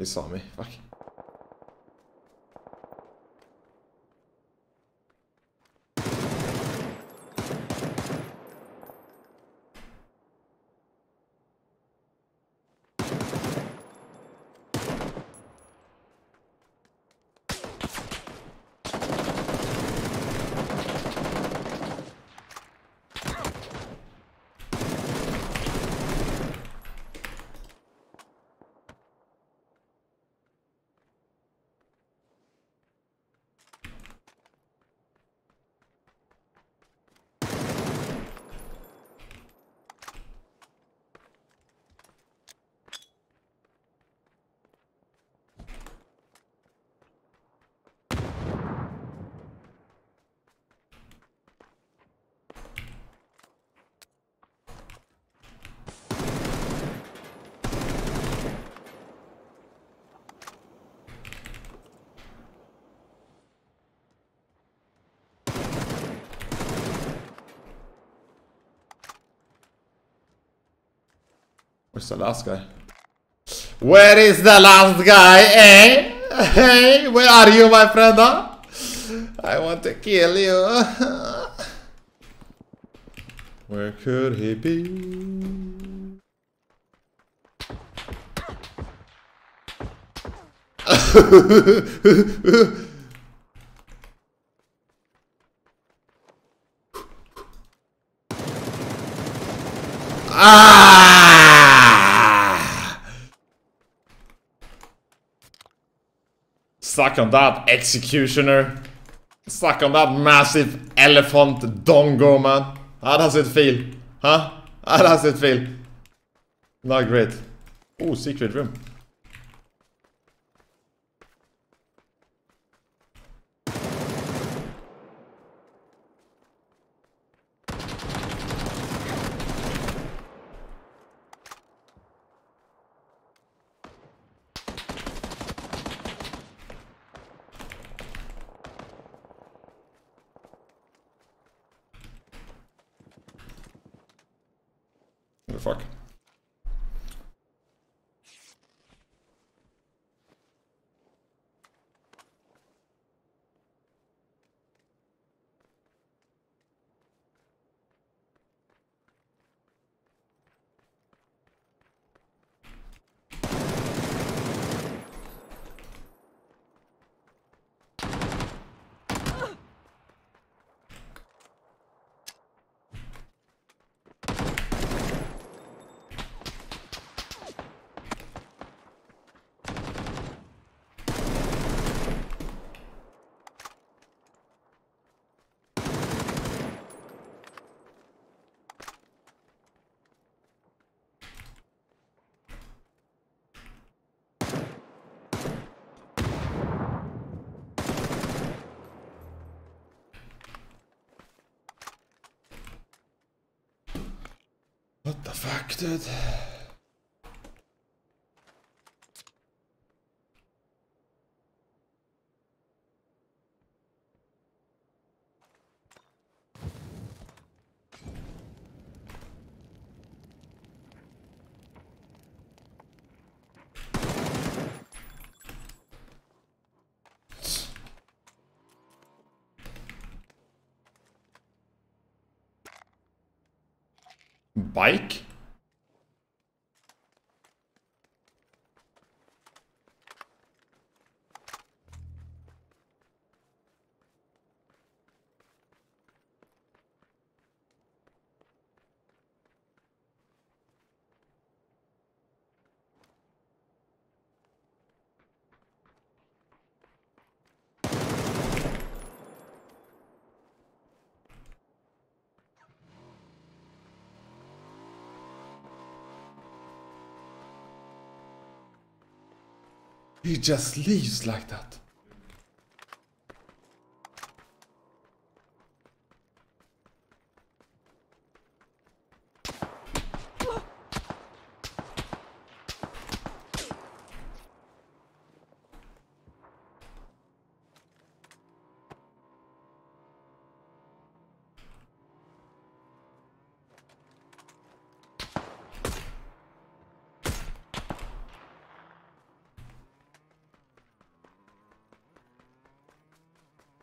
He saw me. Fuck. Where's the last guy? Where is the last guy, eh? Hey, where are you, my friend? Huh? I want to kill you. Where could he be? ah! Suck on that, executioner. Suck on that massive elephant dongo, man. How does it feel? Huh? How does it feel? Not great. Oh, secret room. Fuck? What the fuck, dude? Bike? He just leaves like that.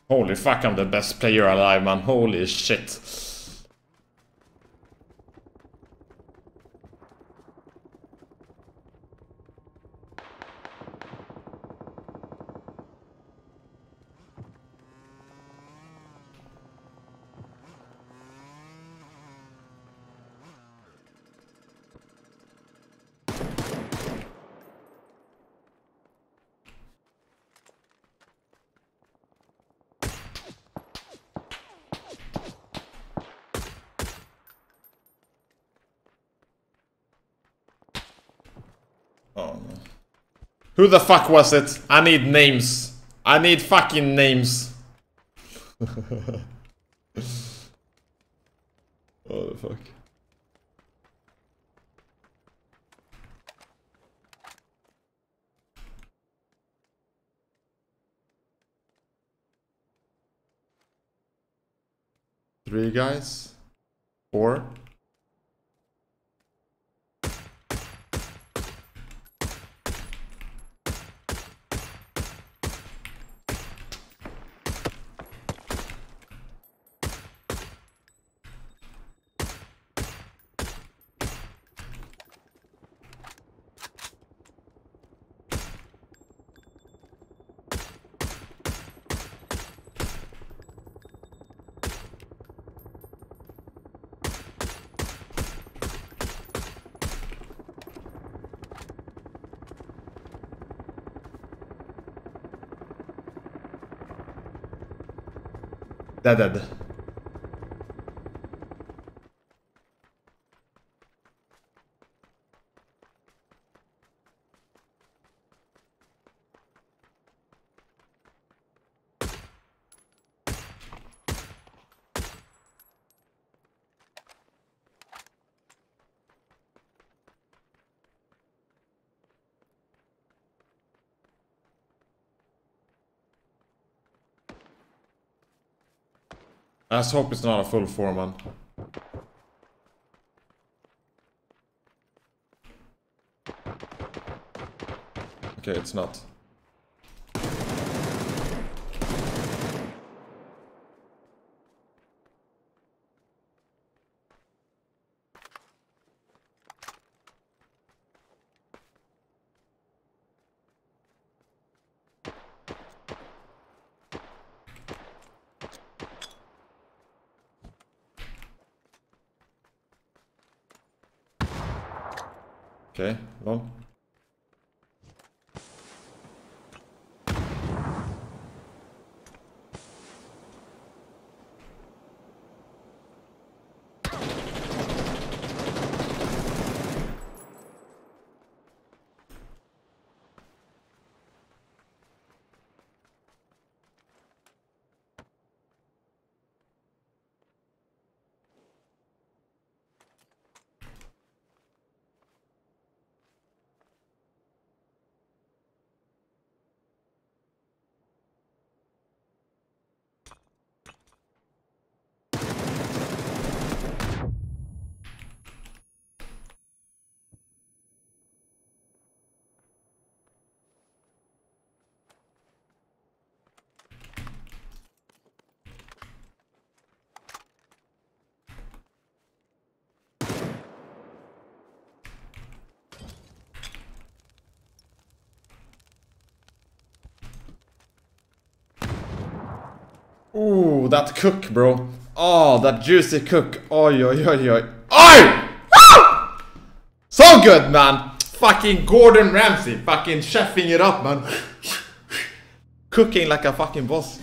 Holy fuck, I'm the best player alive, man. Holy shit. Oh no. Who the fuck was it? I need names. I need fucking names. oh the fuck. Three guys? Four? Da da da. Just hope it's not a full foreman. Okay, it's not. Okay, long. Ooh, that cook, bro. Oh, that juicy cook. Oi, oi, oi, oi. Oi! Woo! So good, man. Fucking Gordon Ramsay. Fucking chefing it up, man. Cooking like a fucking boss.